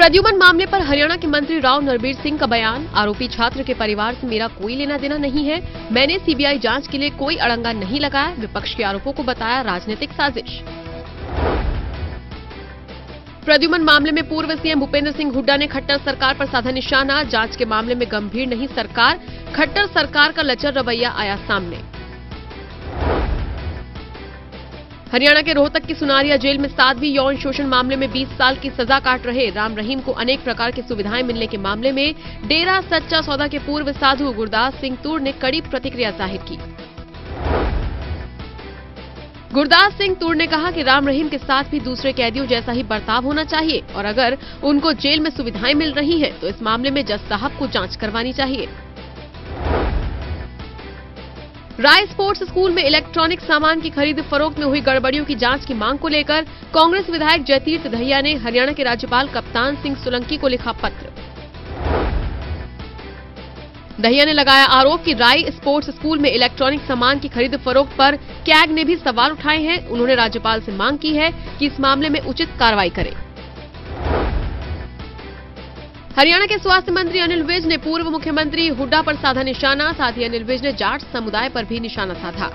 प्रद्युमन मामले पर हरियाणा के मंत्री राव नरबीर सिंह का बयान। आरोपी छात्र के परिवार से मेरा कोई लेना देना नहीं है। मैंने सीबीआई जाँच के लिए कोई अड़ंगा नहीं लगाया। विपक्ष के आरोपों को बताया राजनीतिक साजिश। प्रद्युमन मामले में पूर्व सीएम भूपेंद्र सिंह हुड्डा ने खट्टर सरकार पर साधा निशाना। जाँच के मामले में गंभीर नहीं सरकार। खट्टर सरकार का लचर रवैया आया सामने। हरियाणा के रोहतक की सुनारिया जेल में साध्वी यौन शोषण मामले में 20 साल की सजा काट रहे राम रहीम को अनेक प्रकार की सुविधाएँ मिलने के मामले में डेरा सच्चा सौदा के पूर्व साधु गुरदास सिंह तूर ने कड़ी प्रतिक्रिया ज़ाहिर की। गुरदास सिंह तूर ने कहा कि राम रहीम के साथ भी दूसरे कैदियों जैसा ही बर्ताव होना चाहिए और अगर उनको जेल में सुविधाएँ मिल रही हैं तो इस मामले में जज साहब को जाँच करवानी चाहिए। राय स्पोर्ट्स स्कूल में इलेक्ट्रॉनिक सामान की खरीद फरोख्त में हुई गड़बड़ियों की जाँच की मांग को लेकर कांग्रेस विधायक जयतीर्थ दहिया ने हरियाणा के राज्यपाल कप्तान सिंह सोलंकी को लिखा पत्र। दहिया ने लगाया आरोप कि राय स्पोर्ट्स स्कूल में इलेक्ट्रॉनिक सामान की खरीद फरोख्त पर कैग ने भी सवाल उठाए हैं। उन्होंने राज्यपाल से मांग की है कि इस मामले में उचित कार्रवाई करें। हरियाणा के स्वास्थ्य मंत्री अनिल विज ने पूर्व मुख्यमंत्री हुड्डा पर साधा निशाना, साथ ही अनिल विज ने जाट समुदाय पर भी निशाना साधा।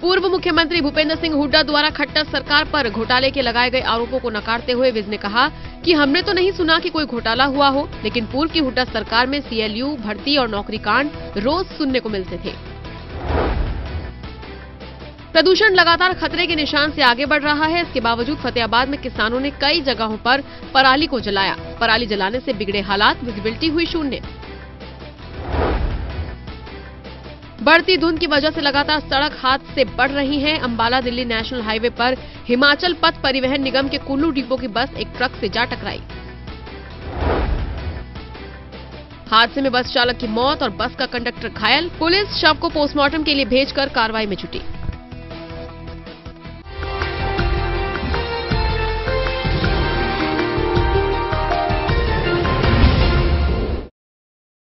पूर्व मुख्यमंत्री भूपेंद्र सिंह हुड्डा द्वारा खट्टर सरकार पर घोटाले के लगाए गए आरोपों को नकारते हुए विज ने कहा कि हमने तो नहीं सुना कि कोई घोटाला हुआ हो, लेकिन पूर्व की हुड्डा सरकार में सीएलयू, भर्ती और नौकरी कांड रोज सुनने को मिलते थे। प्रदूषण लगातार खतरे के निशान से आगे बढ़ रहा है। इसके बावजूद फतेहाबाद में किसानों ने कई जगहों पर पराली को जलाया। पराली जलाने से बिगड़े हालात विजिबिलिटी हुई शून्य। बढ़ती धुंध की वजह से लगातार सड़क हादसे बढ़ रही हैं। अंबाला दिल्ली नेशनल हाईवे पर हिमाचल पथ परिवहन निगम के कुल्लू डिपो की बस एक ट्रक से जा टकराई। हादसे में बस चालक की मौत और बस का कंडक्टर घायल। पुलिस शव को पोस्टमार्टम के लिए भेजकर कार्रवाई में जुटी।